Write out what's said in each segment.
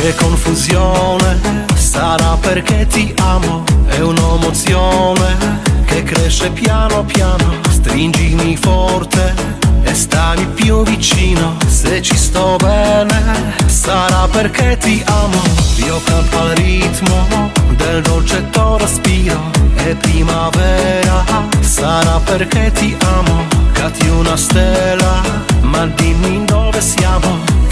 Che confusione sarà perché ti amo, è un'emozione che cresce piano piano, stringimi forte e stammi più vicino, se ci sto bene sarà perché ti amo, io canto al ritmo del dolce tuo respiro, è primavera, sarà perché ti amo, cati una stella, ma dimmi dove siamo,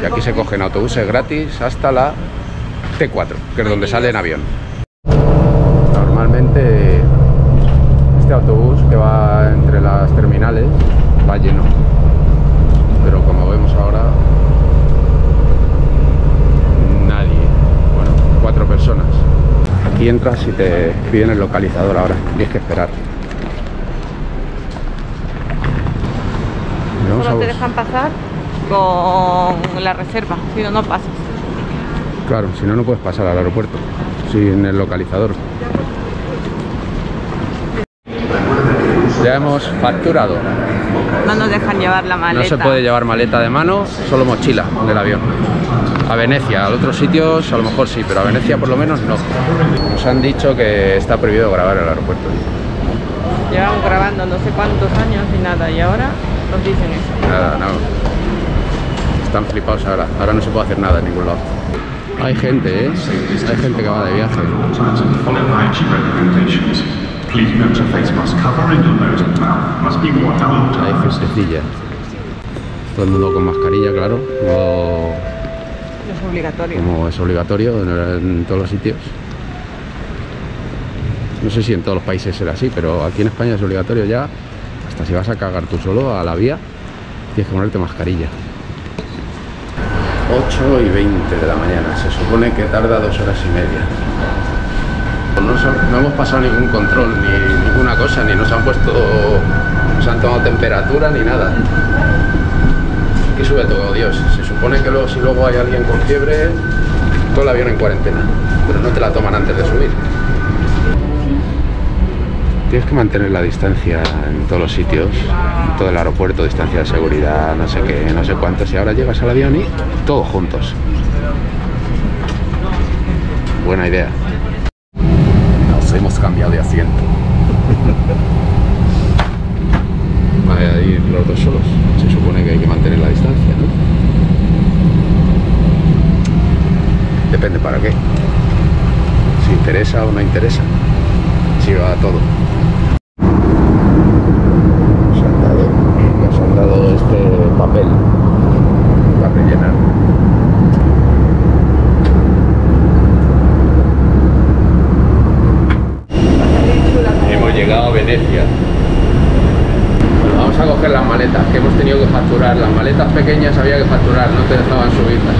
Y aquí se cogen autobuses gratis hasta la T4, que es donde sale en avión. Normalmente este autobús que va entre las terminales va lleno. Pero como vemos ahora, nadie. Bueno, cuatro personas. Aquí entras y te piden el localizador ahora. Tienes que esperar. Solo te dejan pasar con la reserva, si no, no pasas. Claro, si no, no puedes pasar al aeropuerto sin el localizador. Ya hemos facturado. No nos dejan llevar la maleta. No se puede llevar maleta de mano, solo mochila del avión. A Venecia, a otros sitios a lo mejor sí, pero a Venecia por lo menos no. Nos han dicho que está prohibido grabar el aeropuerto. Llevan grabando no sé cuántos años y nada, y ahora nos dicen eso. Nada, no. Están flipados ahora. Ahora no se puede hacer nada en ningún lado. Hay gente, ¿eh? Hay gente que va de viaje. Hay gentecilla. Todo el mundo con mascarilla, claro. Como, Es obligatorio. como es obligatorio en, en todos los sitios. No sé si en todos los países será así, pero aquí en España es obligatorio ya. Hasta si vas a cagar tú solo a la vía, tienes que ponerte mascarilla. 8 y 20 de la mañana. Se supone que tarda dos horas y media. No, hemos pasado ningún control, ni ninguna cosa, ni nos han puesto, nos han tomado temperatura, ni nada. Aquí sube todo Dios. Se supone que luego, si luego hay alguien con fiebre, todo el avión en cuarentena, pero no te la toman antes de subir. Tienes que mantener la distancia en todos los sitios, en todo el aeropuerto, distancia de seguridad, no sé qué, no sé cuántos. Y ahora llegas al avión y todos juntos. Buena idea. Nos hemos cambiado de asiento. Vale, a ir los dos solos. Se supone que hay que mantener la distancia, ¿no? Depende para qué. Si interesa o no interesa. Va todo. Nos han dado, nos han dado este papel para rellenar. Hemos llegado a Venecia. Bueno, vamos a coger las maletas que hemos tenido que facturar. Las maletas pequeñas había que facturar, no te dejaban subirlas.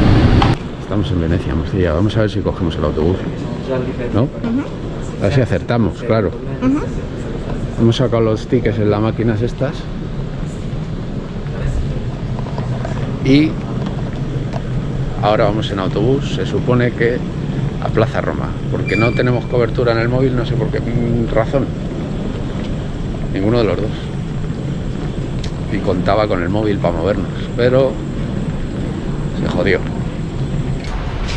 Estamos en Venecia, llegado. Vamos a ver si cogemos el autobús. ¿No? A si acertamos, claro. Hemos sacado los tickets en las máquinas estas. Y ahora vamos en autobús, se supone que a Plaza Roma, porque no tenemos cobertura en el móvil, no sé por qué mm, razón. Ninguno de los dos. Y contaba con el móvil para movernos, pero se jodió.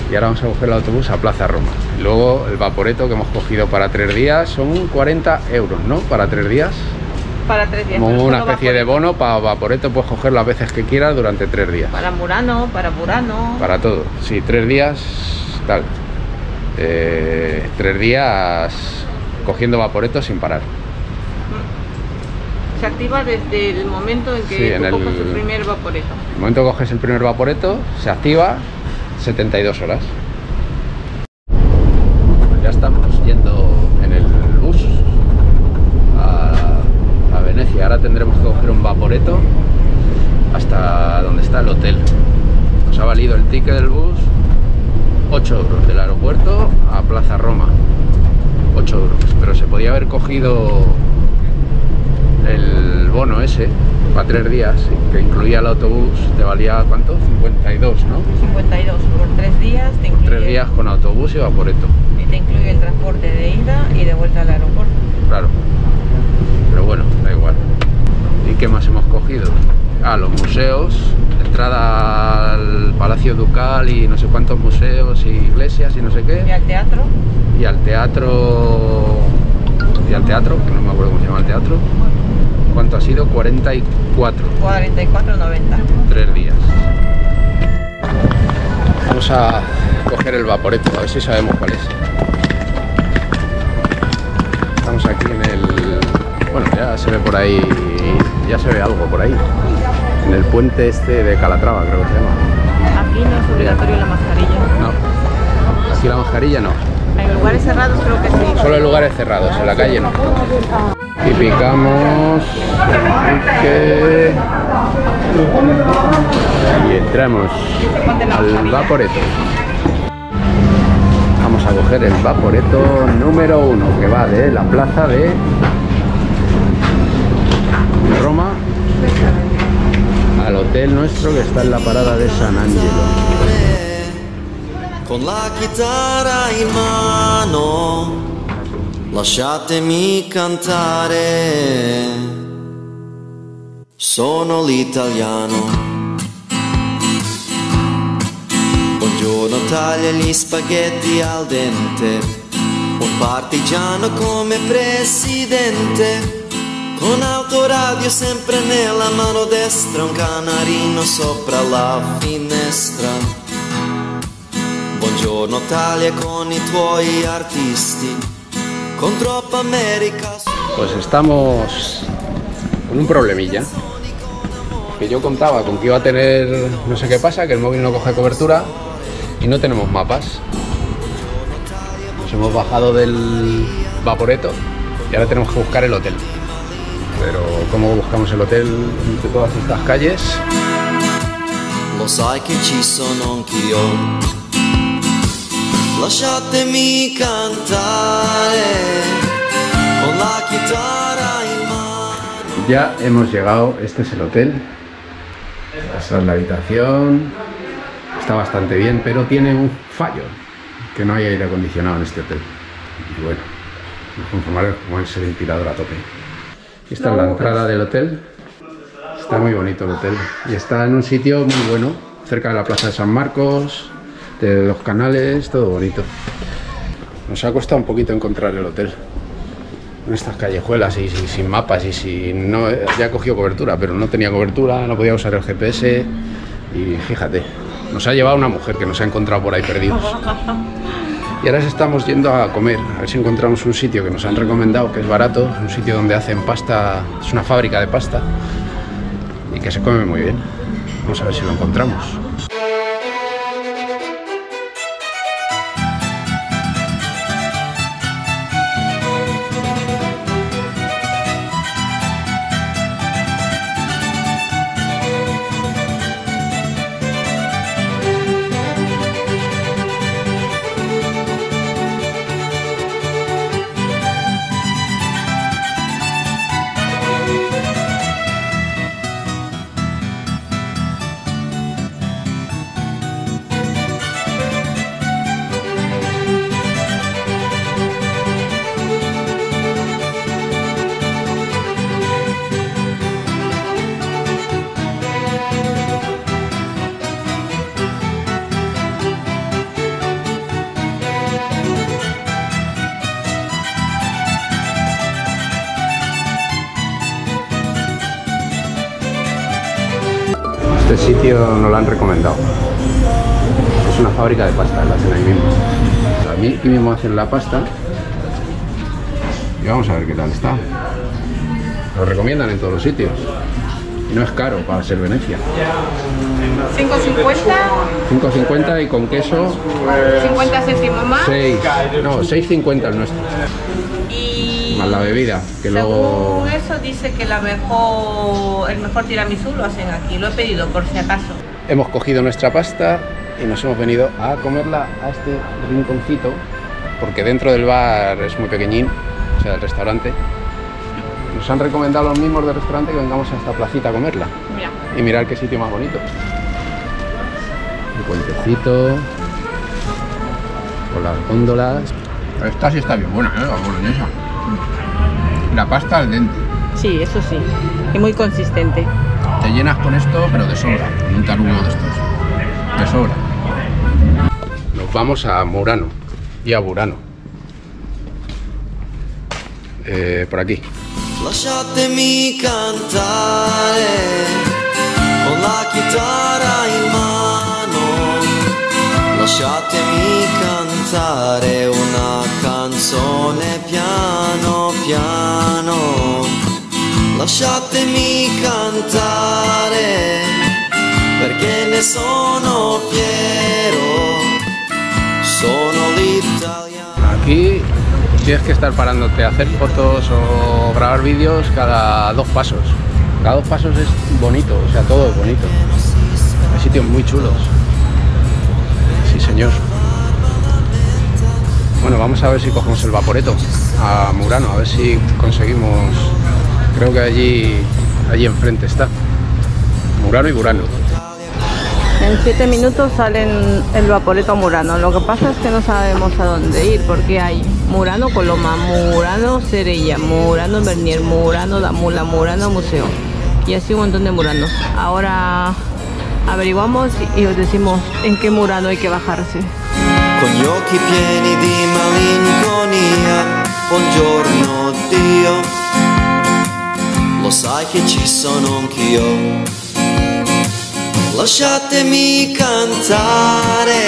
Y ahora vamos a coger el autobús a Plaza Roma. Luego el vaporeto que hemos cogido para tres días son 40 euros, ¿no? Para tres días. Para tres días. Como una especie de bono para vaporeto, puedes coger las veces que quieras durante tres días. Para Murano, para Burano. Para todo. Sí, tres días, tal. Eh, tres días cogiendo vaporeto sin parar. Se activa desde el momento en que Sí, tú coges el primer vaporeto. En el momento que coges el primer vaporeto, se activa 72 horas. Ya estamos yendo en el bus a, a Venecia. Ahora tendremos que coger un vaporeto hasta donde está el hotel. Nos ha valido el ticket del bus 8 euros del aeropuerto a Plaza Roma. 8 euros. Pero se podía haber cogido el bono ese para tres días, que incluía el autobús, te valía ¿cuánto? 52, ¿no? 52 por tres días te incluye, Tres días con autobús y vaporeto, y te incluye el transporte de ida y de vuelta al aeropuerto. claro. Pero bueno, da igual. ¿Y qué más hemos cogido? Ah, los museos, entrada al Palacio Ducal y no sé cuántos museos y iglesias y no sé Y qué. al teatro, Y al teatro... Y al teatro, que no me acuerdo cómo se llama el teatro. ¿Cuánto ha sido? 44. 44,90. tres días. Vamos a coger el vaporeto, a ver si sabemos cuál es. Estamos aquí en el... Bueno, ya se ve por ahí, ya se ve algo por ahí. En el puente este de Calatrava, creo que se llama. Aquí no es obligatorio la mascarilla. No, aquí la mascarilla no. En lugares cerrados creo que sí. Solo en lugares cerrados, en la calle no. Y picamos... que- Y entramos al vaporeto. Vamos a coger el vaporeto número uno, que va de la plaza de hotel nuestro que está en la parada de San Angelo. Con la chitarra in mano, lasciatemi cantare. Sono l'italiano. Buongiorno, taglia gli spaghetti al dente. Un partigiano come presidente. Con autoradio sempre nella mano destra, un canarino sopra la finestra. Buongiorno Italia con i tuoi artisti, con troppa America. Pues estamos con un problemilla. Que yo contaba con que iba a tener no sé qué pasa, que el móvil no coge cobertura y no tenemos mapas. Nos hemos bajado del vaporeto y ahora tenemos que buscar el hotel. Pero ¿cómo buscamos el hotel entre todas estas calles? Lo sai che ci sono anch'io. Lasciatemi cantare con la chitarra in mano. Ya hemos llegado, este es el hotel. Esta es la habitación. Está bastante bien, pero tiene un fallo, que no hay aire acondicionado en este hotel. Y bueno, nos conformaremos con ese ventilador a tope. Aquí está la entrada del hotel. Está muy bonito el hotel. Y está en un sitio muy bueno, cerca de la Plaza de San Marcos, de los canales, todo bonito. Nos ha costado un poquito encontrar el hotel en estas callejuelas y, y sin mapas y sin no ya cogió cobertura pero no tenía cobertura no podía usar el GPS y fíjate nos ha llevado una mujer que nos ha encontrado por ahí perdidos y ahora estamos yendo a comer a ver si encontramos un sitio que nos han recomendado que es barato un sitio donde hacen pasta es una fábrica de pasta y que se come muy bien. Vamos a ver si lo encontramos Este sitio nos lo han recomendado. Es una fábrica de pasta, la hacen ahí mismo. Mí aquí mismo hacen la pasta. Y vamos a ver qué tal está. Lo recomiendan en todos los sitios. Y no es caro para ser Venecia. 5,50, 5,50 y con queso 50 céntimos más. 6. No, 6,50 el nuestro. Y Más la bebida, que luego... según eso dice que la mejor, el mejor tiramisú lo hacen aquí. Lo he pedido por si acaso. Hemos cogido nuestra pasta y nos hemos venido a comerla a este rinconcito, porque dentro del bar es muy pequeñín, o sea, el restaurante. Nos han recomendado los mismos del restaurante que vengamos a esta placita a comerla Mira. y mirar qué sitio más bonito. El puentecito, con las góndolas. Esta sí está bien buena, ¿eh? la boloñesa. La pasta al dente. Sí, eso sí. Y muy consistente. Te llenas con esto, pero de sobra, un tarugo de estos. De sobra. Nos vamos a Murano y a Burano. Eh, por aquí. Lasciatemi cantare con la chitarra in mano. Lasciatemi cantare una canzone piano piano. Lasciatemi cantare perché ne sono fiero. Sono l'italiano. Aquí tienes que estar parándote a hacer fotos o grabar vídeos cada dos pasos. Cada dos pasos es bonito, o sea, todo es bonito. Hay sitios muy chulos. Sí, señor. Bueno, vamos a ver si cogemos el vaporeto a Murano, a ver si conseguimos. Creo que allí, allí enfrente está. Murano y Burano. En siete minutos salen el vaporeto a Murano. Lo que pasa es que no sabemos a dónde ir porque hay Murano Coloma, Murano Cerella, Murano Bernier, Murano Damula, Murano Museo y así un montón de Muranos. Ahora averiguamos y os decimos en qué Murano hay que bajarse. con occhi pieni di malinconia. Buongiorno Dio, lo sai che ci sono anch'io. Lasciatemi cantare